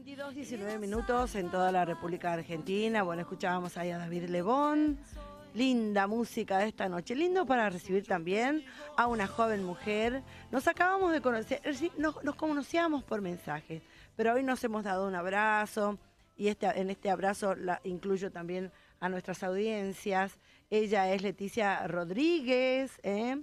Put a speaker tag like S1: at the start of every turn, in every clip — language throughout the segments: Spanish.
S1: 22, 19 minutos en toda la República Argentina. Bueno, escuchábamos ahí a David Lebón. Linda música esta noche. Lindo para recibir también a una joven mujer. Nos acabamos de conocer, nos, nos conocíamos por mensajes, pero hoy nos hemos dado un abrazo y este, en este abrazo la, incluyo también a nuestras audiencias. Ella es Leticia Rodríguez, ¿eh?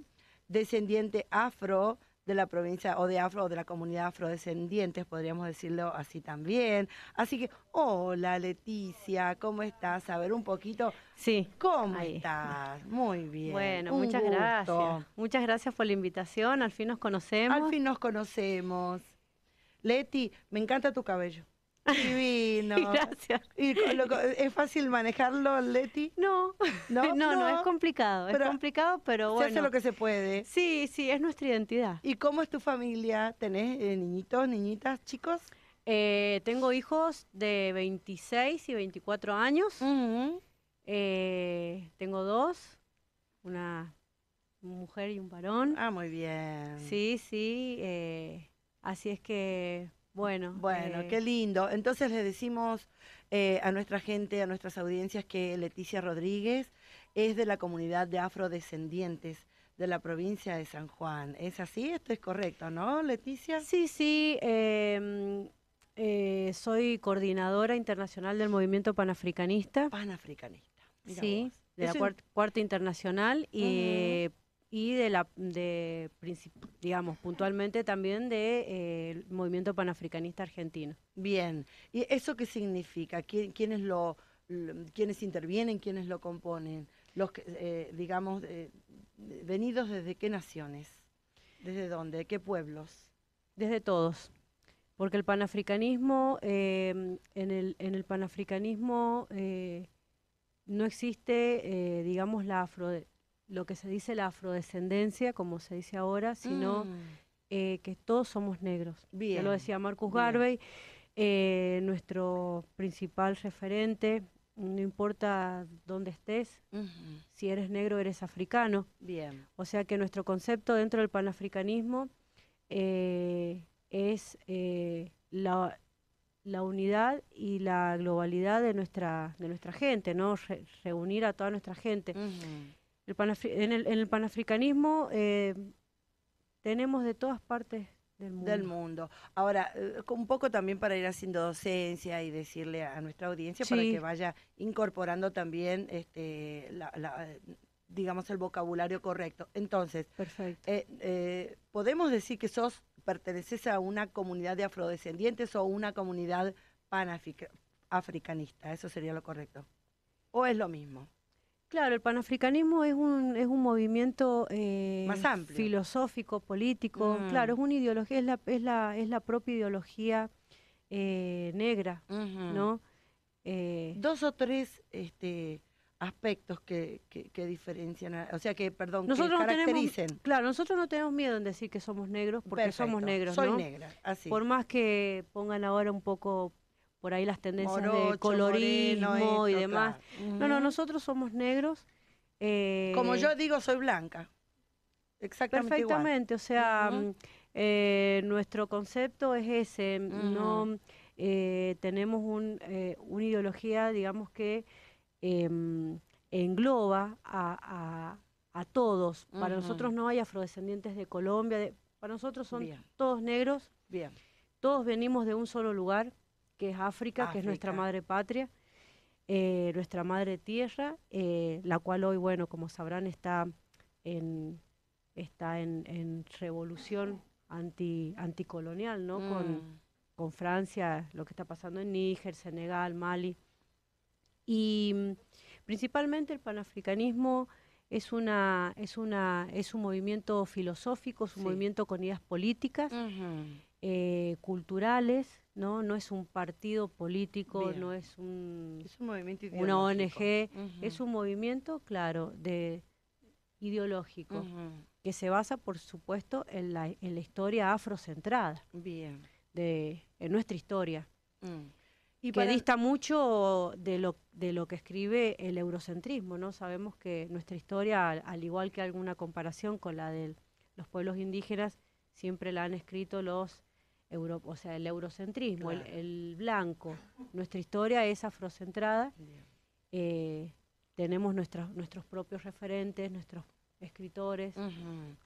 S1: descendiente afro de la provincia o de afro o de la comunidad afrodescendientes, podríamos decirlo así también. Así que, hola Leticia, ¿cómo estás? A ver un poquito.
S2: Sí.
S1: ¿Cómo estás? Muy bien.
S2: Bueno, muchas gracias. Muchas gracias por la invitación. Al fin nos conocemos.
S1: Al fin nos conocemos. Leti, me encanta tu cabello. Divino.
S2: Gracias.
S1: ¿Es fácil manejarlo, Leti?
S2: No, no, no, es complicado. es complicado, pero bueno.
S1: Se hace lo que se puede.
S2: Sí, sí, es nuestra identidad.
S1: ¿Y cómo es tu familia? ¿Tenés eh, niñitos, niñitas, chicos?
S2: Eh, tengo hijos de 26 y 24 años. Eh, tengo dos, una mujer y un varón.
S1: Ah, muy bien.
S2: Sí, sí. así es que bueno.
S1: Bueno, qué lindo. Entonces le decimos eh, a nuestra gente, a nuestras audiencias, que Leticia Rodríguez es de la comunidad de afrodescendientes de la provincia de San Juan. ¿Es así? Esto es correcto, ¿no, Leticia?
S2: Sí, sí. Em, eh, soy coordinadora internacional del movimiento panafricanista.
S1: Panafricanista.
S2: sí, de la cuarta, internacional y y de la de digamos puntualmente también de eh, movimiento panafricanista argentino.
S1: Bien, ¿y eso qué significa? ¿Quiénes lo, quiénes intervienen, quiénes lo componen? Los que eh, digamos venidos desde qué naciones? ¿Desde dónde? ¿Qué pueblos?
S2: Desde todos. Porque el panafricanismo, em, en, el, en el panafricanismo eh, no existe, digamos, la afro, lo que se dice la afrodescendencia, como se dice ahora, sino mm. eh, que todos somos negros. Bien. Ya lo decía Marcus Garvey, eh, nuestro principal referente, no importa dónde estés, si eres negro eres africano.
S1: Bien.
S2: O sea que nuestro concepto dentro del panafricanismo eh, es la, la, unidad y la globalidad de nuestra, de nuestra gente, ¿no? reunir a toda nuestra gente en, el, panafricanismo eh, tenemos de todas partes del mundo.
S1: Del mundo. Ahora, eh, un poco también para ir haciendo docencia y decirle a nuestra audiencia para que vaya incorporando también este, digamos, el vocabulario correcto. Entonces,
S2: Perfecto.
S1: Eh, ¿podemos decir que sos, perteneces a una comunidad de afrodescendientes o una comunidad panafricanista? Eso sería lo correcto. ¿O es lo mismo?
S2: Claro, el panafricanismo es un, es un movimiento eh, filosófico, político, mm. claro, es una ideología, es la, es la, es la propia ideología eh, negra, ¿no?
S1: Eh, Dos o tres este, aspectos que, que, diferencian, o sea, que, perdón, nosotros que caractericen.
S2: claro, nosotros no tenemos miedo en decir que somos negros porque somos negros,
S1: Soy negra, así.
S2: Por más que pongan ahora un poco por ahí las tendencias de colorismo y demás. No, no, nosotros somos negros.
S1: Eh, Como yo digo, soy blanca. Exactamente.
S2: Perfectamente, o sea, mm, eh, nuestro concepto es ese, no eh, tenemos un, una ideología, digamos que em, engloba a, a, todos. Para nosotros no hay afrodescendientes de Colombia, para nosotros son todos negros.
S1: Bien.
S2: Todos venimos de un solo lugar que es África, que es nuestra madre patria, eh, nuestra madre tierra, eh, la cual hoy, bueno, como sabrán, está en, está en, revolución anti, anticolonial, ¿no? Con, mm. con Francia, lo que está pasando en Níger, Senegal, Mali. Y mm, principalmente el panafricanismo es una es una es un movimiento filosófico, es un movimiento con ideas políticas, eh, culturales, ¿no? No es un partido político, no es un,
S1: movimiento
S2: una ONG, es un movimiento, claro, de ideológico, que se basa, por supuesto, en la, en la historia afrocentrada.
S1: Bien.
S2: De, en nuestra historia. Mm. Y que dista mucho de lo, de lo que escribe el eurocentrismo, ¿no? Sabemos que nuestra historia, al, igual que alguna comparación con la de los pueblos indígenas, siempre la han escrito los o sea, el eurocentrismo, el, blanco. Nuestra historia es afrocentrada. Eh, tenemos nuestros propios referentes, nuestros escritores.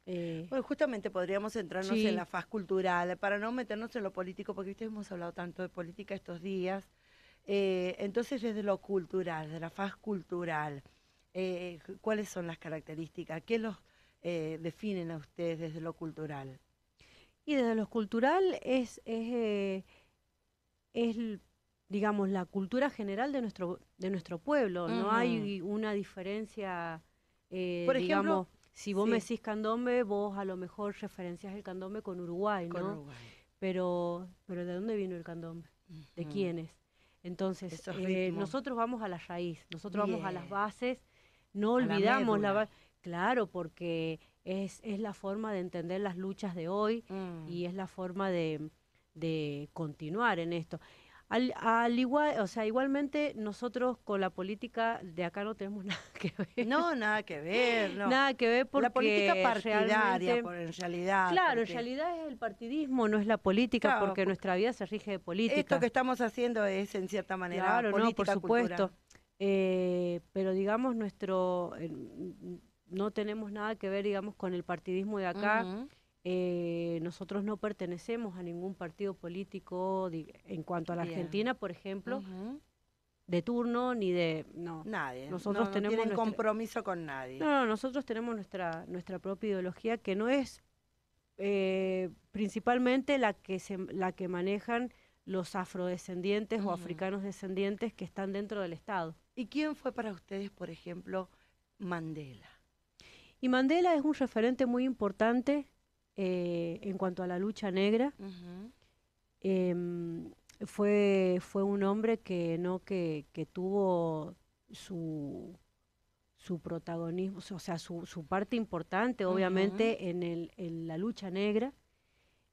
S1: Eh, bueno, justamente podríamos centrarnos en la faz cultural, para no meternos en lo político, porque ustedes hemos hablado tanto de política estos días. Eh, entonces, desde lo cultural, de la faz cultural, ¿cuáles son las características? ¿Qué los definen a ustedes desde lo cultural?
S2: Y desde lo cultural es, es, eh, es, digamos, la cultura general de nuestro, de nuestro pueblo. No hay una diferencia, eh, Por digamos, si vos me decís candombe, vos a lo mejor referencias el candombe con Uruguay, ¿no? Pero, pero ¿de dónde vino el candombe? ¿De quiénes? Entonces, eh, nosotros vamos a la raíz, nosotros vamos a las bases, no olvidamos la, la Claro, porque es, es la forma de entender las luchas de hoy mm. y es la forma de, de continuar en esto. Al, al, igual, o sea, igualmente nosotros con la política de acá no tenemos nada que ver.
S1: No, nada que ver, no.
S2: Nada que ver porque
S1: la política partidaria, por, en realidad.
S2: Claro, en realidad es el partidismo, no es la política, porque nuestra vida se rige de política.
S1: Esto que estamos haciendo es en cierta manera claro, política,
S2: no, por supuesto. Eh, pero digamos nuestro no tenemos nada que ver, digamos, con el partidismo de acá. Eh, nosotros no pertenecemos a ningún partido político en cuanto a la Argentina, por ejemplo, de turno ni de no.
S1: Nadie. Nosotros tenemos no compromiso con nadie.
S2: No, no, nosotros tenemos nuestra nuestra propia ideología que no es eh, principalmente la que se, la que manejan los afrodescendientes o africanos descendientes que están dentro del Estado.
S1: ¿Y quién fue para ustedes, por ejemplo, Mandela?
S2: Y Mandela es un referente muy importante eh, en cuanto a la lucha negra. Em, fue, fue un hombre que, no, que, que tuvo su, su protagonismo, o sea, su, su parte importante, obviamente, en, el, en la lucha negra,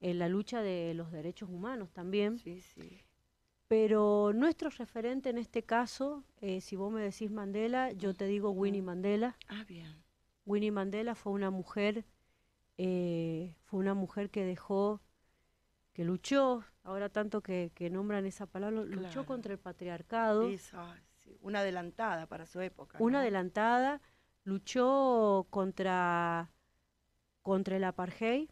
S2: en la lucha de los derechos humanos también.
S1: Sí, sí.
S2: Pero nuestro referente en este caso, eh, si vos me decís Mandela, yo te digo Winnie Mandela.
S1: Ah, bien.
S2: Winnie Mandela fue una mujer, eh, fue una mujer que dejó, que luchó, ahora tanto que, nombran esa palabra, luchó contra el patriarcado.
S1: una adelantada para su época.
S2: Una adelantada, luchó contra, contra el apartheid,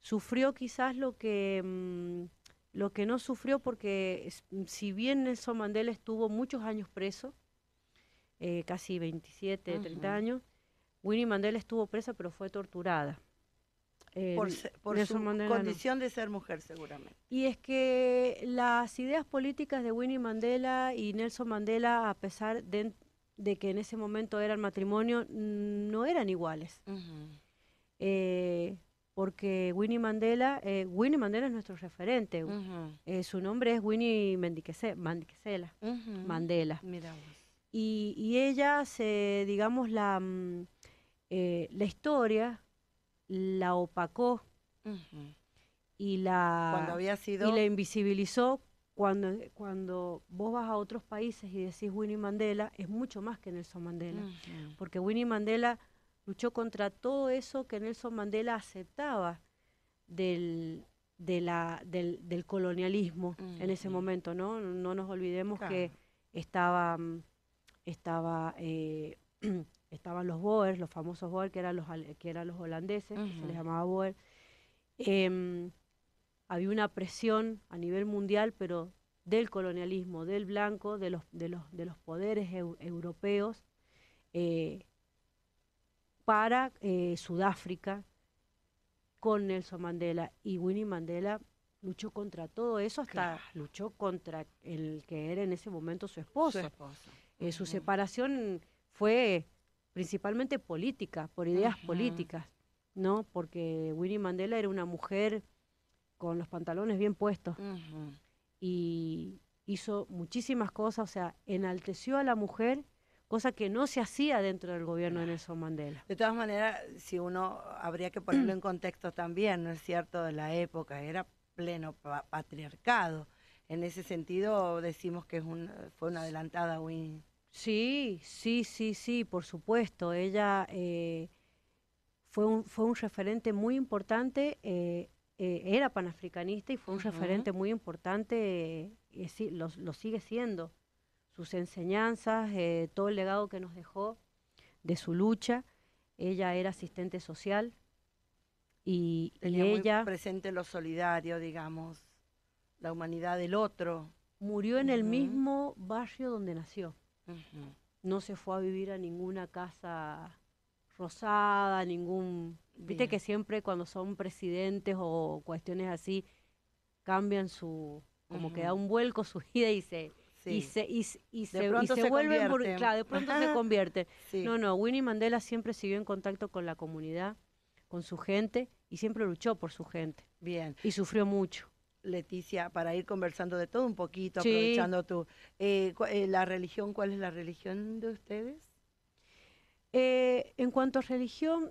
S2: sufrió quizás lo que... Mm, lo que no sufrió porque si bien Nelson Mandela estuvo muchos años preso, eh, casi 27, 30 años, Winnie Mandela estuvo presa, pero fue torturada.
S1: por, su condición de ser mujer, seguramente.
S2: Y es que las ideas políticas de Winnie Mandela y Nelson Mandela, a pesar de, que en ese momento era el matrimonio, no eran iguales. Eh, porque Winnie Mandela, eh, Winnie Mandela es nuestro referente. Eh, su nombre es Winnie Mandela. Mandela. Y, y, ella se, digamos, la... Mm, eh, la historia la opacó y, la,
S1: había sido...
S2: y la invisibilizó cuando, cuando vos vas a otros países y decís Winnie Mandela, es mucho más que Nelson Mandela. Porque Winnie Mandela luchó contra todo eso que Nelson Mandela aceptaba del, de la, del, del colonialismo en ese momento, ¿no? No nos olvidemos que estaba, estaba eh, estaban los Boers, los famosos Boer, que eran los, que eran los holandeses, se les llamaba Boer. Em, había una presión a nivel mundial, pero del colonialismo, del blanco, de los, de los, de los poderes europeos, eh, para eh, Sudáfrica con Nelson Mandela. Y Winnie Mandela luchó contra todo eso, hasta luchó contra el que era en ese momento su esposo. Su, eh, su separación fue principalmente política, por ideas políticas, ¿no? Porque Winnie Mandela era una mujer con los pantalones bien puestos y hizo muchísimas cosas, o sea, enalteció a la mujer, cosa que no se hacía dentro del gobierno de Nelson Mandela.
S1: De todas maneras, si uno habría que ponerlo en contexto también, ¿no es cierto?, de la época, era pleno patriarcado. En ese sentido decimos que es un, fue una adelantada Winnie.
S2: Sí, sí, sí, sí, por supuesto. Ella eh, fue, un, fue un referente muy importante, eh, eh, era panafricanista y fue un referente muy importante, y lo, lo, sigue siendo. Sus enseñanzas, todo el legado que nos dejó de su lucha. Ella era asistente social y, ella...
S1: presente lo solidario, digamos, la humanidad del otro.
S2: Murió en el mismo barrio donde nació. No se fue a vivir a ninguna casa rosada, ningún... Viste que siempre cuando son presidentes o cuestiones así, cambian su... como que da un vuelco su vida y se... Y se, y, se, y se, vuelve, claro, de pronto se convierte. No, no, Winnie Mandela siempre siguió en contacto con la comunidad, con su gente, y siempre luchó por su gente.
S1: Bien.
S2: Y sufrió mucho.
S1: Leticia, para ir conversando de todo un poquito, aprovechando tú. Eh, eh, ¿La religión, cuál es la religión de ustedes?
S2: Eh, en cuanto a religión,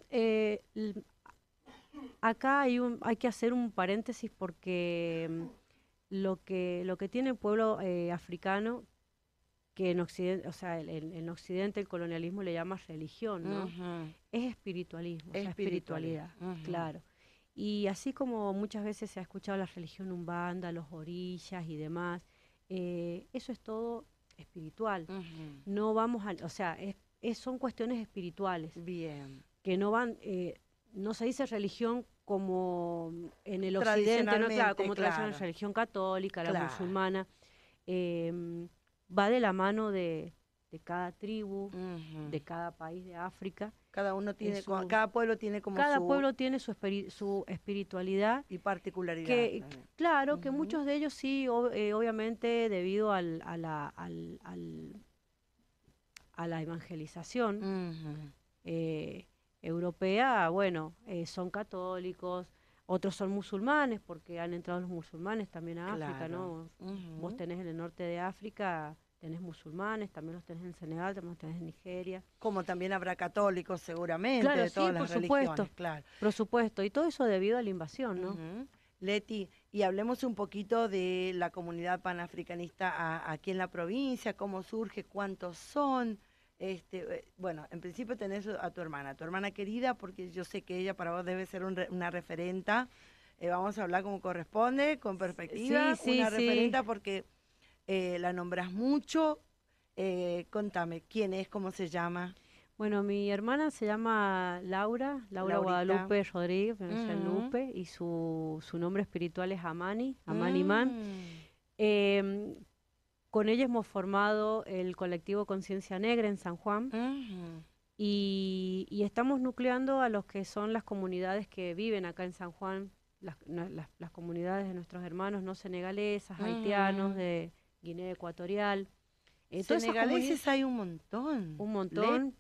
S2: acá hay, un, hay que hacer un paréntesis porque mm, lo que, lo que tiene el pueblo africano, que en Occidente, o sea, en, Occidente el colonialismo le llama religión, ¿no? Es espiritualismo, es espiritualidad, claro. Y así como muchas veces se ha escuchado la religión umbanda, los orillas y demás, eh, eso es todo espiritual. No vamos a, o sea, es, son cuestiones espirituales.
S1: Bien.
S2: Que no van, eh, no se dice religión como en el occidente, ¿no? claro, como la religión católica, la musulmana. Em, va de la mano de, de cada tribu, de cada país de África.
S1: Cada uno tiene, cada pueblo tiene como
S2: cada pueblo tiene su, su espiritualidad
S1: y particularidad.
S2: Que, claro, que muchos de ellos sí, eh, obviamente debido al, a la al, a la evangelización eh, europea, bueno, eh, son católicos. Otros son musulmanes porque han entrado los musulmanes también a África, ¿no? Vos tenés en el norte de África tenés musulmanes, también los tenés en Senegal, también los tenés en Nigeria.
S1: Como también habrá católicos seguramente, de todas las por supuesto, claro.
S2: Por supuesto, y todo eso debido a la invasión, ¿no?
S1: Leti, y hablemos un poquito de la comunidad panafricanista aquí en la provincia, cómo surge, cuántos son. Este, eh, bueno, en principio tenés a tu hermana, tu hermana querida, porque yo sé que ella para vos debe ser una referenta. Eh, vamos a hablar como corresponde, con perspectiva, sí, sí, una referenta porque eh, la nombras mucho. Eh, contame, ¿quién es? ¿Cómo se llama?
S2: Bueno, mi hermana se llama Laura, Laura Guadalupe Rodríguez, mm. Lupe, y su, su, nombre espiritual es Amani, Amani Man. Mm. Em, con ella hemos formado el colectivo Conciencia Negra en San Juan. y, y, estamos nucleando a los que son las comunidades que viven acá en San Juan, las, las, comunidades de nuestros hermanos no senegalesas, haitianos, de, Guinea Ecuatorial.
S1: En Senegaleses hay un montón.
S2: Un montón.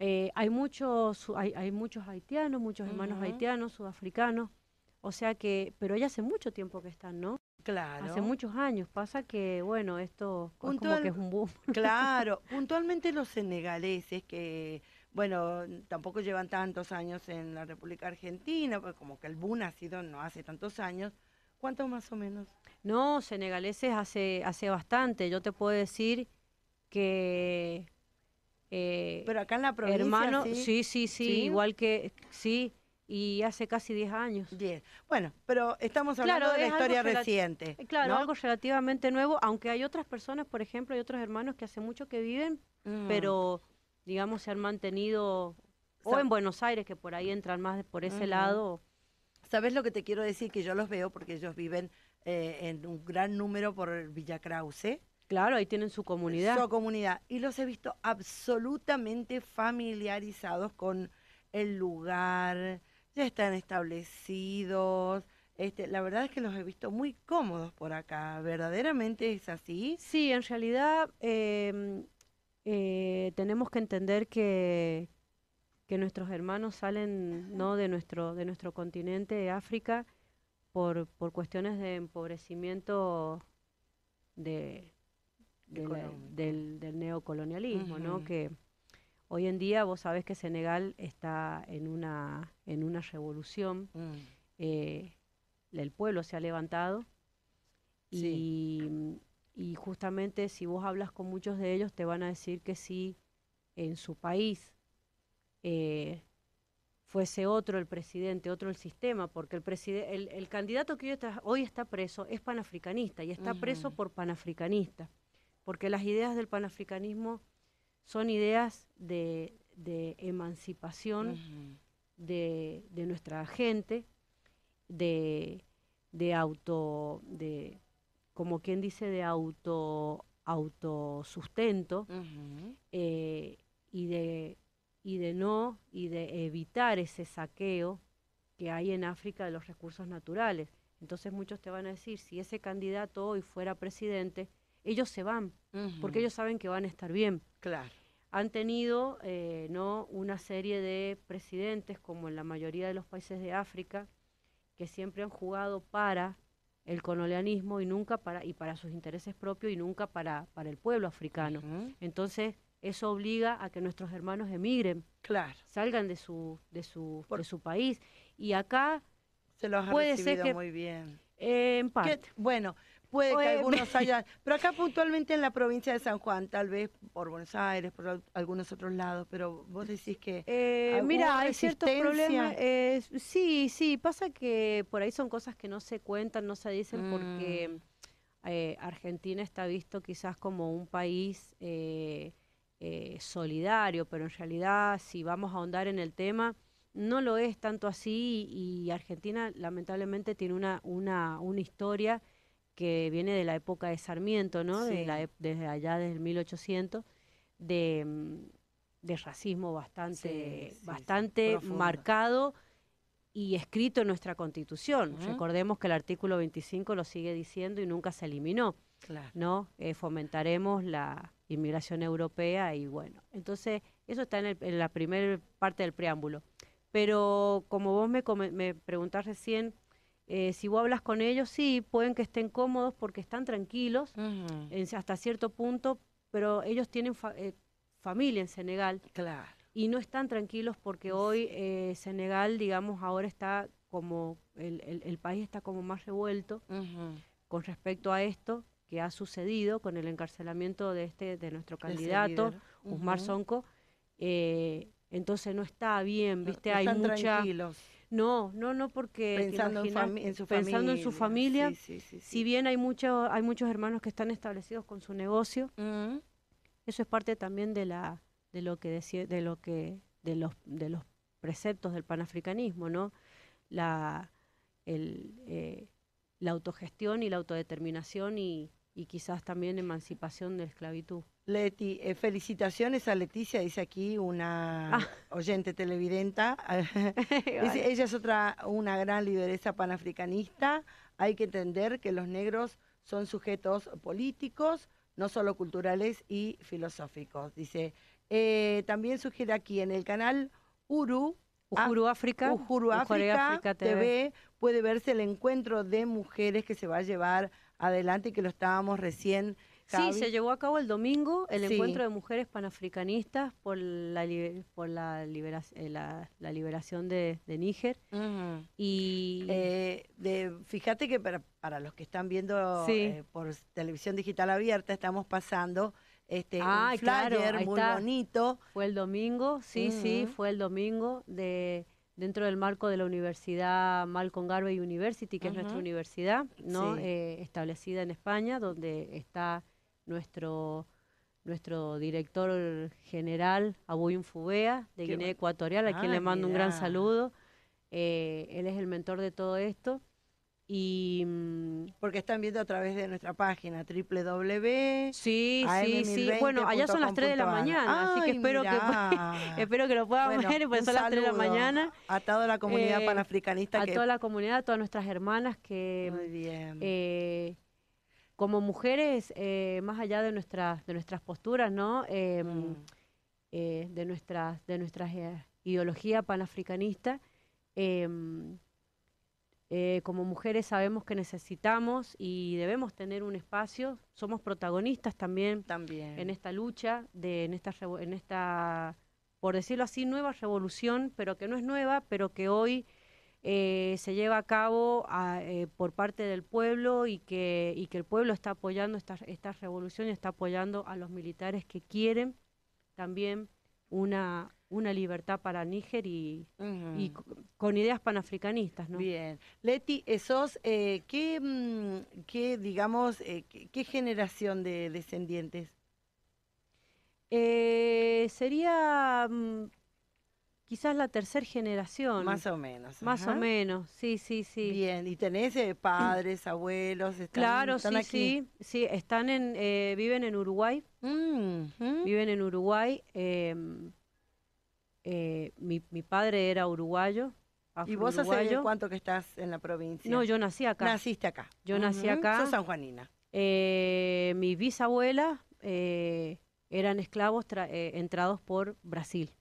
S2: Eh, hay, muchos, hay, hay, muchos haitianos, muchos hermanos haitianos, sudafricanos. O sea que, pero ya hace mucho tiempo que están, ¿no?
S1: Claro.
S2: Hace muchos años. Pasa que, bueno, esto es como que es un boom.
S1: Claro. Puntualmente los senegaleses que, bueno, tampoco llevan tantos años en la República Argentina, pues como que el boom ha sido no hace tantos años. ¿Cuántos más o menos?
S2: No, senegaleses hace, hace bastante. Yo te puedo decir que...
S1: Eh, Pero acá en la provincia,
S2: hermano, ¿sí? sí, sí, igual que, sí, y hace casi 10 años.
S1: Bueno, pero estamos hablando de la historia reciente.
S2: Eh, claro, algo relativamente nuevo, aunque hay otras personas, por ejemplo, hay otros hermanos que hace mucho que viven, mm. pero digamos se han mantenido, o en Buenos Aires, que por ahí entran más por ese lado.
S1: ¿Sabes lo que te quiero decir? Que yo los veo porque ellos viven eh, en un gran número por Villa Krause.
S2: Claro, ahí tienen su comunidad.
S1: Su comunidad. Y los he visto absolutamente familiarizados con el lugar, ya están establecidos. Este, la verdad es que los he visto muy cómodos por acá. ¿Verdaderamente es así?
S2: Sí, en realidad em, eh, tenemos que entender que, que nuestros hermanos salen no de nuestro de nuestro continente de África por, por cuestiones de empobrecimiento de, del, del, neocolonialismo, ¿no? Que hoy en día vos sabés que Senegal está en una, en una revolución, mm. eh, el pueblo se ha levantado y, y justamente si vos hablas con muchos de ellos te van a decir que sí, en su país eh, fuese otro el presidente, otro el sistema, porque el, el, candidato que hoy está, preso es panafricanista y está preso por panafricanista, porque las ideas del panafricanismo son ideas de, emancipación de, nuestra gente, de, auto, de, como quien dice, de auto autosustento eh, y de y de no y de evitar ese saqueo que hay en África de los recursos naturales. Entonces muchos te van a decir, si ese candidato hoy fuera presidente, ellos se van, porque ellos saben que van a estar bien.
S1: Claro.
S2: Han tenido eh, no una serie de presidentes, como en la mayoría de los países de África, que siempre han jugado para el colonialismo y nunca para y para sus intereses propios y nunca para, para el pueblo africano. Entonces, eso obliga a que nuestros hermanos emigren,
S1: claro.
S2: salgan de su, de su, de su país. Y acá
S1: se los ha puede ser que, muy bien.
S2: Eh, en parte.
S1: bueno, puede que algunos hayan, pero acá puntualmente en la provincia de San Juan, tal vez por Buenos Aires, por algunos otros lados, pero vos decís que
S2: eh, mira, hay ciertos problemas. Eh, sí, sí, pasa que por ahí son cosas que no se cuentan, no se dicen porque mm. eh, Argentina está visto quizás como un país eh, solidario, pero en realidad si vamos a ahondar en el tema, no lo es tanto así y Argentina lamentablemente tiene una, una, una historia que viene de la época de Sarmiento, ¿no? desde allá desde el 1800, de, mm, de racismo bastante, bastante marcado y escrito en nuestra constitución. Recordemos que el artículo 25 lo sigue diciendo y nunca se eliminó. ¿no? Eh, fomentaremos la inmigración europea y bueno, entonces eso está en, la primera parte del preámbulo. Pero como vos me, me preguntás recién, eh, si vos hablas con ellos, sí, pueden que estén cómodos porque están tranquilos hasta cierto punto, pero ellos tienen eh, familia en Senegal.
S1: Claro.
S2: Y no están tranquilos porque hoy Senegal, digamos, ahora está como, el, país está como más revuelto con respecto a esto que ha sucedido con el encarcelamiento de este de nuestro candidato Usmar Sonco eh, entonces no está bien viste hay mucha
S1: tranquilos.
S2: no no no porque
S1: pensando, en, su
S2: pensando en su familia. si bien hay muchos hay muchos hermanos que están establecidos con su negocio eso es parte también de la de lo que decía de lo que de los de los preceptos del panafricanismo no la el, eh, la autogestión y la autodeterminación y, y quizás también emancipación de la esclavitud.
S1: Leti, eh, felicitaciones a Leticia, dice aquí una ah. oyente televidenta. ella es otra, una gran lideresa panafricanista. Hay que entender que los negros son sujetos políticos, no solo culturales y filosóficos. Dice, eh, también sugiere aquí en el canal Uru,
S2: Ujuru África,
S1: Ujuru África, TV, puede verse el encuentro de mujeres que se va a llevar adelante y que lo estábamos recién.
S2: Sí, se llevó a cabo el domingo el encuentro de mujeres panafricanistas por la, por la, eh, la, liberación de, Níger. Y
S1: eh, de, fíjate que para, para los que están viendo eh, por televisión digital abierta, estamos pasando este un flyer muy bonito.
S2: Fue el domingo, sí, sí, fue el domingo de dentro del marco de la Universidad Malcolm Garvey University, que es nuestra universidad, ¿no? Eh, establecida en España, donde está nuestro nuestro director general, Abuyun Fubea, de Guinea Ecuatorial, a quien le mando un gran saludo. Eh, él es el mentor de todo esto. Y
S1: mm, porque están viendo a través de nuestra página www.
S2: Sí, sí, sí. Bueno, allá son las 3 de la mañana, así que espero que espero que lo puedan ver, pues son las 3 de la mañana.
S1: A toda la comunidad eh, panafricanista
S2: a toda la comunidad, a todas nuestras hermanas que
S1: Muy bien.
S2: Eh, como mujeres eh, más allá de nuestras de nuestras posturas, ¿no? Em, mm. de nuestras de nuestras ideología panafricanista em, eh, como mujeres sabemos que necesitamos y debemos tener un espacio. Somos protagonistas también,
S1: también.
S2: en esta lucha, de, en, esta, en esta, por decirlo así, nueva revolución, pero que no es nueva, pero que hoy eh, se lleva a cabo eh, por parte del pueblo y que, y que el pueblo está apoyando esta, esta revolución y está apoyando a los militares que quieren también una, una libertad para Níger y, con ideas panafricanistas. ¿no?
S1: Bien. Leti, ¿sos eh, qué, mm, qué, digamos, eh, qué, generación de descendientes?
S2: Eh, sería mm, quizás la tercera generación.
S1: Más o menos.
S2: Más o menos, sí, sí, sí.
S1: Bien, ¿y tenés padres, abuelos?
S2: Están, claro, sí, sí, sí, están en, viven en Uruguay. Viven en Uruguay. Em, eh, mi, mi, padre era uruguayo.
S1: ¿Y vos hace cuánto que estás en la provincia?
S2: No, yo nací acá.
S1: Naciste acá.
S2: Yo nací acá.
S1: Sos sanjuanina.
S2: Eh, mi bisabuela eh, eran esclavos entrados por Brasil.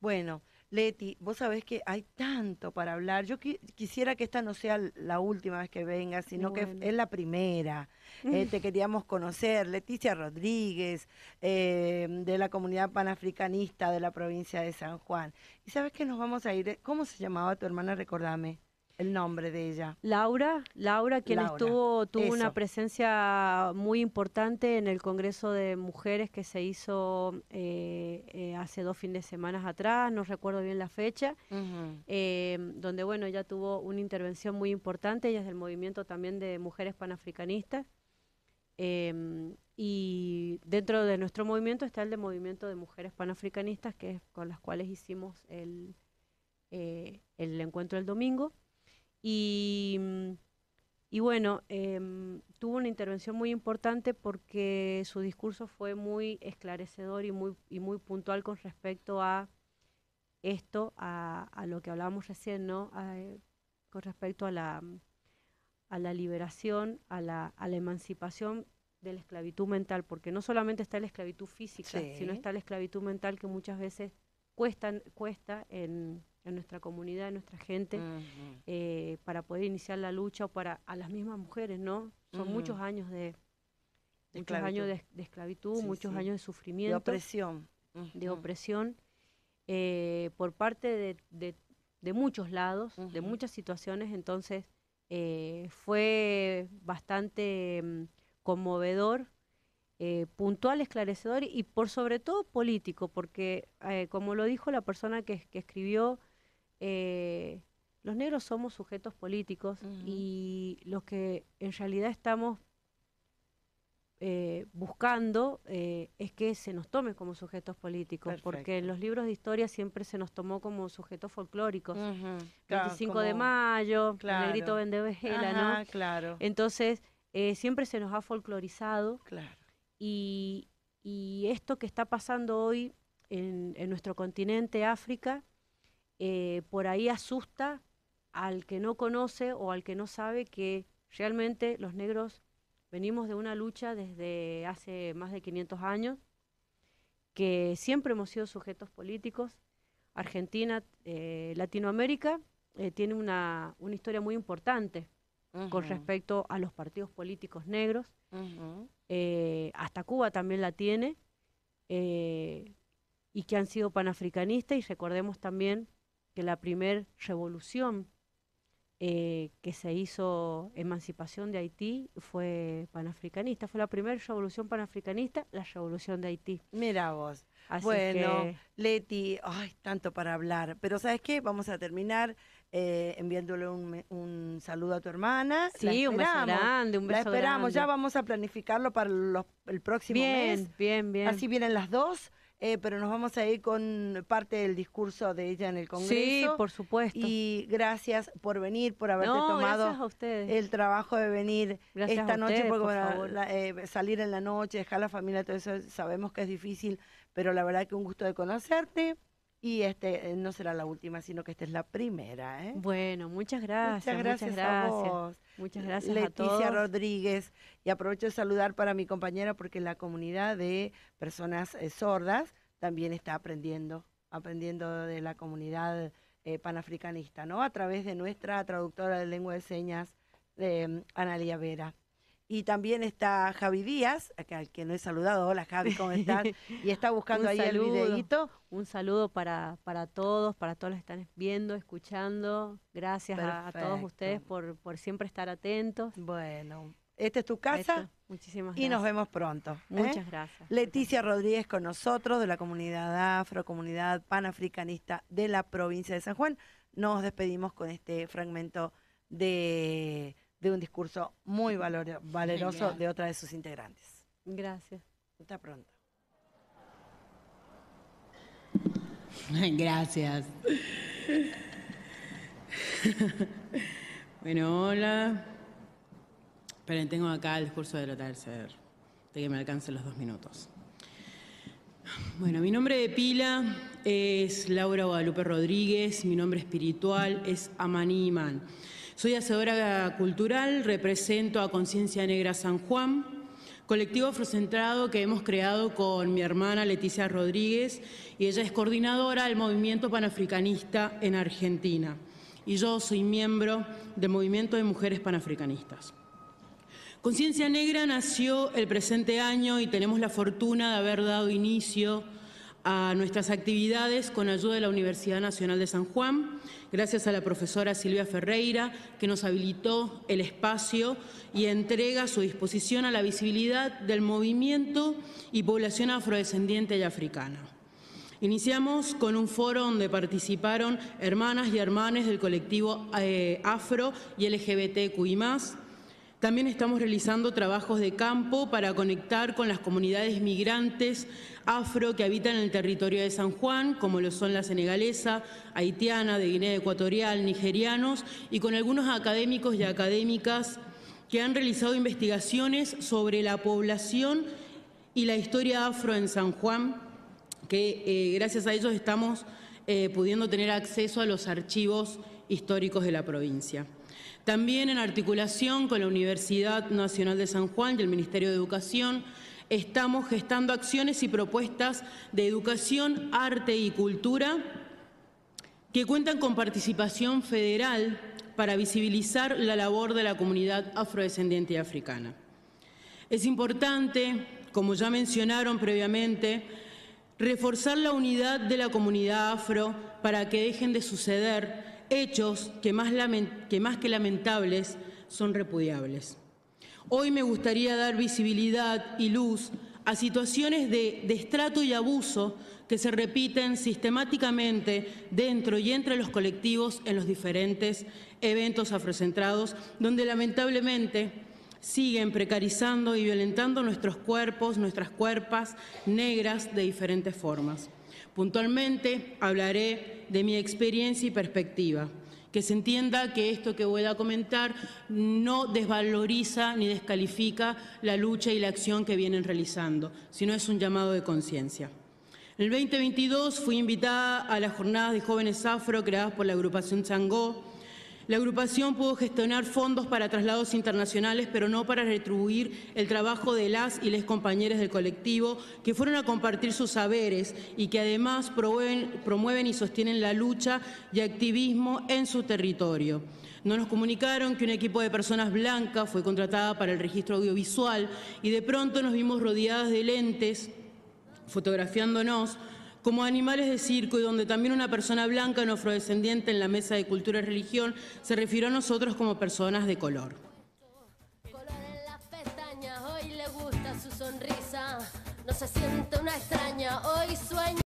S1: Bueno, Leti, vos sabés que hay tanto para hablar. Yo quisiera que esta no sea la última vez que vengas, sino que es la primera. Eh, te queríamos conocer. Leticia Rodríguez, eh, de la comunidad panafricanista de la provincia de San Juan. ¿Y sabes que nos vamos a ir? ¿Cómo se llamaba tu hermana? Recordame el nombre de ella.
S2: Laura, Laura, quien estuvo, tuvo una presencia muy importante en el Congreso de Mujeres que se hizo eh, eh, hace dos fines de semana atrás, no recuerdo bien la fecha, eh, donde bueno, ella tuvo una intervención muy importante, ella es del movimiento también de mujeres panafricanistas. Em, y dentro de nuestro movimiento está el de movimiento de mujeres panafricanistas, que es con las cuales hicimos el, el encuentro el domingo. Y, y bueno, em, tuvo una intervención muy importante porque su discurso fue muy esclarecedor y muy, y muy puntual con respecto a esto, a, a lo que hablábamos recién, ¿no? con respecto a la, a la liberación, a la, a la emancipación de la esclavitud mental, porque no solamente está la esclavitud física, sino está la esclavitud mental que muchas veces cuesta, cuesta en, en nuestra comunidad, en nuestra gente, eh, para poder iniciar la lucha o para a las mismas mujeres, ¿no? Son muchos años de, muchos años de, esclavitud, muchos años de sufrimiento,
S1: de opresión,
S2: de opresión eh, por parte de, de, muchos lados, de muchas situaciones. Entonces eh, fue bastante mm, conmovedor. puntual, esclarecedor y por sobre todo político, porque como lo dijo la persona que, que escribió, eh, los negros somos sujetos políticos y lo que en realidad estamos eh, buscando eh, es que se nos tome como sujetos políticos, porque en los libros de historia siempre se nos tomó como sujetos folclóricos. 25 de mayo, el negrito vendevejela, ¿no?
S1: Claro.
S2: Entonces, siempre se nos ha folclorizado.
S1: Claro.
S2: Y, y esto que está pasando hoy en, en nuestro continente, África, eh, por ahí asusta al que no conoce o al que no sabe que realmente los negros venimos de una lucha desde hace más de 500 años, que siempre hemos sido sujetos políticos. Argentina, eh, Latinoamérica eh, tiene una, historia muy importante con respecto a los partidos políticos negros. hasta Cuba también la tiene. y que han sido panafricanistas y recordemos también que la primera revolución eh, que se hizo emancipación de Haití fue panafricanista, fue la primera revolución panafricanista, la revolución de Haití.
S1: Mira vos. bueno, Leti, ay, tanto para hablar, pero ¿sabes qué? Vamos a terminar eh, enviándole un, saludo a tu hermana.
S2: Sí, un beso grande, un beso
S1: La esperamos, ya vamos a planificarlo para el próximo
S2: mes.
S1: Bien,
S2: bien, bien.
S1: Así vienen las dos. Eh, pero nos vamos a ir con parte del discurso de ella en el Congreso.
S2: Sí, por supuesto.
S1: Y gracias por venir, por haberte tomado el trabajo de venir esta noche, porque bueno, eh, salir en la noche, dejar la familia, todo eso sabemos que es difícil, pero la verdad que un gusto de conocerte. Y este eh, no será la última, sino que esta es la primera. ¿eh?
S2: Bueno, muchas gracias.
S1: Muchas gracias, a vos.
S2: Muchas gracias
S1: Leticia Rodríguez. Y aprovecho de saludar para mi compañera porque la comunidad de personas eh, sordas también está aprendiendo, aprendiendo de la comunidad panafricanista, ¿no? A través de nuestra traductora de lengua de señas, Analia Vera. Y también está Javi Díaz, al que no he saludado. Hola Javi, ¿cómo estás? y está buscando ahí el videíto.
S2: Un saludo para, para todos, para todos los que están viendo, escuchando. Gracias a, todos ustedes por, por siempre estar atentos.
S1: Bueno, ¿esta es tu casa?
S2: Muchísimas gracias.
S1: Y nos vemos pronto. ¿eh?
S2: Muchas gracias.
S1: Leticia Rodríguez con nosotros, de la comunidad afro, comunidad panafricanista de la provincia de San Juan. Nos despedimos con este fragmento de, un discurso muy valeroso de otra de sus integrantes.
S2: Gracias.
S1: Hasta pronto.
S3: Gracias. bueno, hola. Esperen, tengo acá el discurso de la tercera, de que me alcancen los dos minutos. Bueno, mi nombre de pila es Laura Guadalupe Rodríguez, mi nombre espiritual es Amani Imán. Soy hacedora cultural, represento a Conciencia Negra San Juan, colectivo afrocentrado que hemos creado con mi hermana Leticia Rodríguez y ella es coordinadora del movimiento panafricanista en Argentina y yo soy miembro del movimiento de mujeres panafricanistas. Conciencia Negra nació el presente año y tenemos la fortuna de haber dado inicio a nuestras actividades con ayuda de la Universidad Nacional de San Juan, gracias a la profesora Silvia Ferreira, que nos habilitó el espacio y entrega su disposición a la visibilidad del movimiento y población afrodescendiente y africana. Iniciamos con un foro donde participaron hermanas y hermanes del colectivo eh, afro y LGBTQI+, también estamos realizando trabajos de campo para conectar con las comunidades migrantes afro que habitan el territorio de San Juan, como lo son la senegalesa, haitiana, de Guinea Ecuatorial, nigerianos, y con algunos académicos y académicas que han realizado investigaciones sobre la población y la historia afro en San Juan, que eh, gracias a ellos estamos eh, pudiendo tener acceso a los archivos históricos de la provincia. También en articulación con la Universidad Nacional de San Juan y el Ministerio de Educación, estamos gestando acciones y propuestas de educación, arte y cultura que cuentan con participación federal para visibilizar la labor de la comunidad afrodescendiente y africana. Es importante, como ya mencionaron previamente, reforzar la unidad de la comunidad afro para que dejen de suceder hechos que más, que lamentables son repudiables. Hoy me gustaría dar visibilidad y luz a situaciones de destrato y abuso que se repiten sistemáticamente dentro y entre los colectivos en los diferentes eventos afrocentrados, donde lamentablemente siguen precarizando y violentando nuestros cuerpos, nuestras cuerpas negras de diferentes formas. Puntualmente hablaré de mi experiencia y perspectiva. Que se entienda que esto que voy a comentar no desvaloriza ni descalifica la lucha y la acción que vienen realizando, sino es un llamado de conciencia. En el 2022 fui invitada a las jornadas de jóvenes afro creadas por la agrupación Changó, la agrupación pudo gestionar fondos para traslados internacionales, pero no para retribuir el trabajo de las y les compañeros del colectivo que fueron a compartir sus saberes y que además promueven, y sostienen la lucha y activismo en su territorio. No nos comunicaron que un equipo de personas blancas fue contratada para el registro audiovisual y de pronto nos vimos rodeadas de lentes fotografiándonos como animales de circo y donde también una persona blanca no afrodescendiente en la mesa de cultura y religión se refirió a nosotros como personas de color. Color en las pestañas, hoy le gusta su sonrisa, no se siente una extraña, hoy sueña.